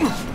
Ugh!